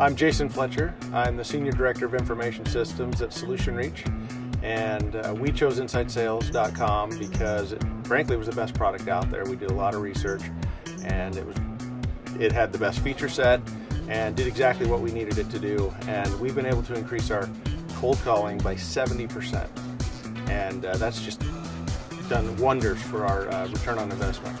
I'm Jason Fletcher. I'm the Senior Director of Information Systems at Solutionreach. And uh, we chose InsideSales.com because it frankly was the best product out there. We did a lot of research and it was it had the best feature set and did exactly what we needed it to do. And we've been able to increase our cold calling by 70%. And uh, that's just done wonders for our uh, return on investment.